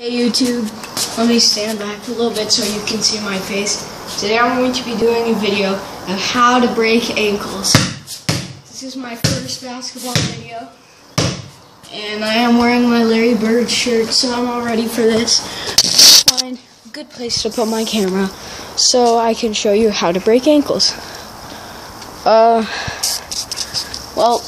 Hey YouTube, let me stand back a little bit so you can see my face. Today I'm going to be doing a video of how to break ankles. This is my first basketball video. And I am wearing my Larry Bird shirt, so I'm all ready for this. Find a good place to put my camera so I can show you how to break ankles. Uh, well,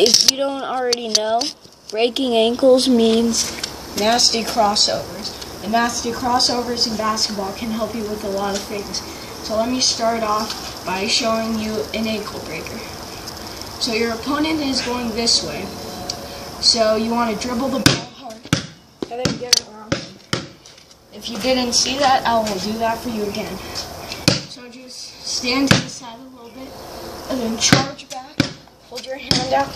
if you don't already know, breaking ankles means nasty crossovers. And nasty crossovers in basketball can help you with a lot of things. So let me start off by showing you an ankle breaker. So your opponent is going this way. So you want to dribble the ball hard and then get it around If you didn't see that, I will do that for you again. So just stand to the side a little bit and then charge back. Hold your hand out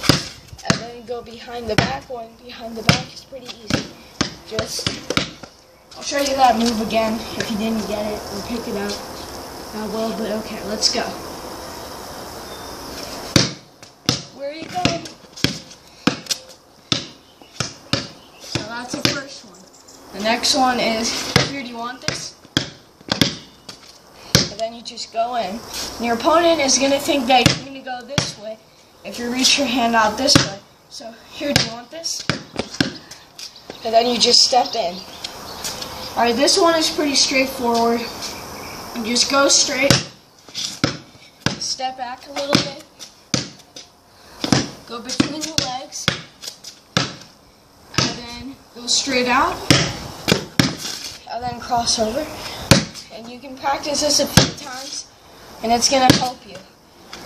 and then go behind the back. Going behind the back is pretty easy. Just, I'll show you that move again if you didn't get it or pick it up. Uh, I will, but okay, let's go. Where are you going? So that's the first one. The next one is, here, do you want this? And then you just go in. And your opponent is going to think that you're going to go this way if you reach your hand out this way. So, here, do you want this? And then you just step in. Alright, this one is pretty straightforward. You just go straight. Step back a little bit. Go between the legs. And then go straight out. And then cross over. And you can practice this a few times. And it's going to help you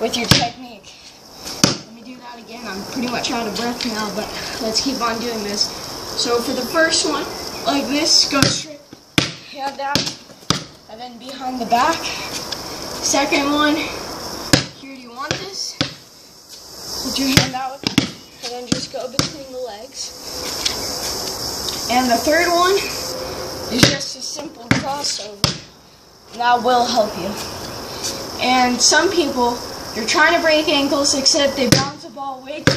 with your technique. Let me do that again. I'm pretty much out of breath now, but let's keep on doing this. So for the first one, like this, go straight, hand down, and then behind the back. Second one, here, do you want this? Put your hand out, and then just go between the legs. And the third one is just a simple crossover. That will help you. And some people, they're trying to break ankles, except they bounce the ball way too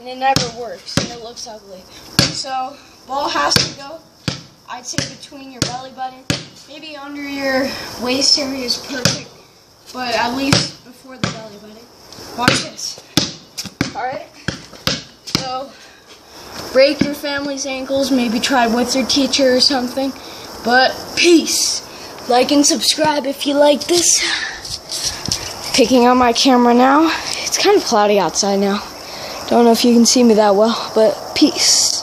and it never works, and it looks ugly. So, ball has to go, I'd say between your belly button, maybe under your waist area is perfect, but at least before the belly button. Watch this. Alright? So, break your family's ankles, maybe try with your teacher or something, but peace. Like and subscribe if you like this. Picking up my camera now. It's kind of cloudy outside now. Don't know if you can see me that well, but peace.